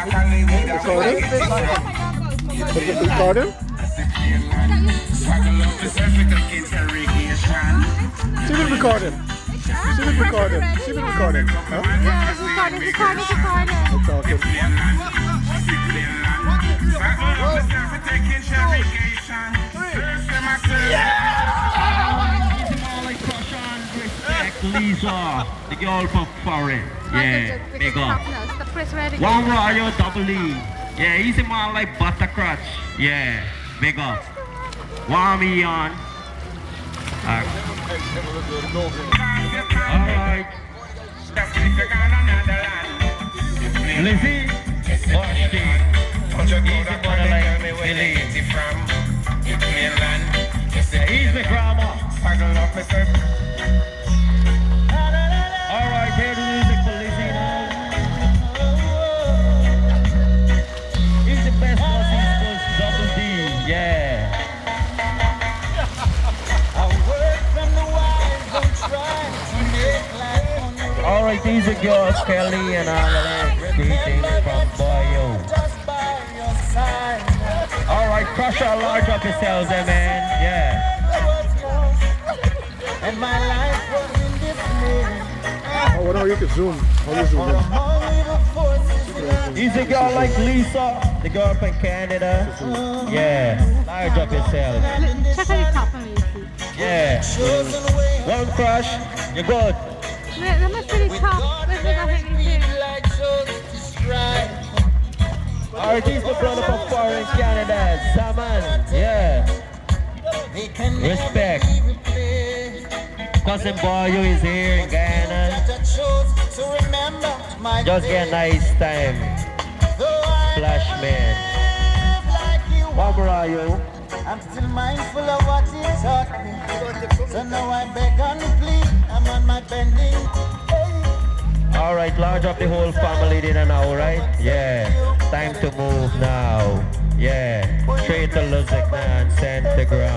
Recording? See the recording. See the recording. See the recording. Huh? Recording, recording, recording. I'm talking. Lisa, the girl from foreign. Yeah, big up. The press ready. One Royal double E. Yeah, he's a man like Buster Crutch. Yeah, big up. One me on. Alright. Lizzie, this. Easy mother like Billy. Yeah, easy grandma. Alright, best of East Coast Double D, yeah. Alright, these are girls, Kelly and all of that. Greetings from Boyo. Alright, crush our large up yourselves, eh, man. Yeah. And my life was in dismay. Oh, well, now you can zoom. How you zoom He's a girl like Lisa, the girl from Canada. Yeah, large up yourself. Check out the top of me. Yeah. One crush, you're good. Let me see the top. Souls to strive. Alright, he's the brother from foreign Canada. Saman, yeah. Respect. Cousin Boyo is here in my Just get a nice time. Though I Flash man. live like you Wamrayo. I'm still mindful of what he taught me. So now I beg and plead. I'm on my bending. Hey. Alright, large up the whole family dinner now, right? Yeah. Time to move now. Yeah. Straight to Luzak and send the ground. Yeah.